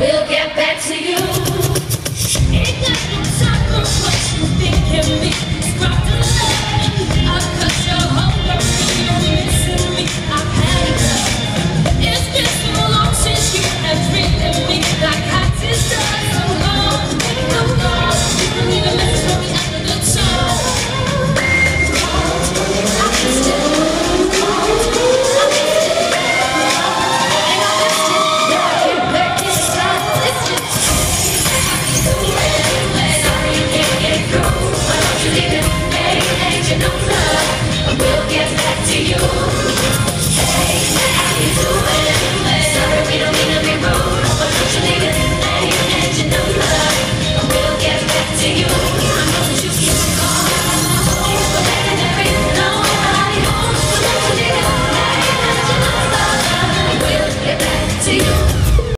We'll get get back to you.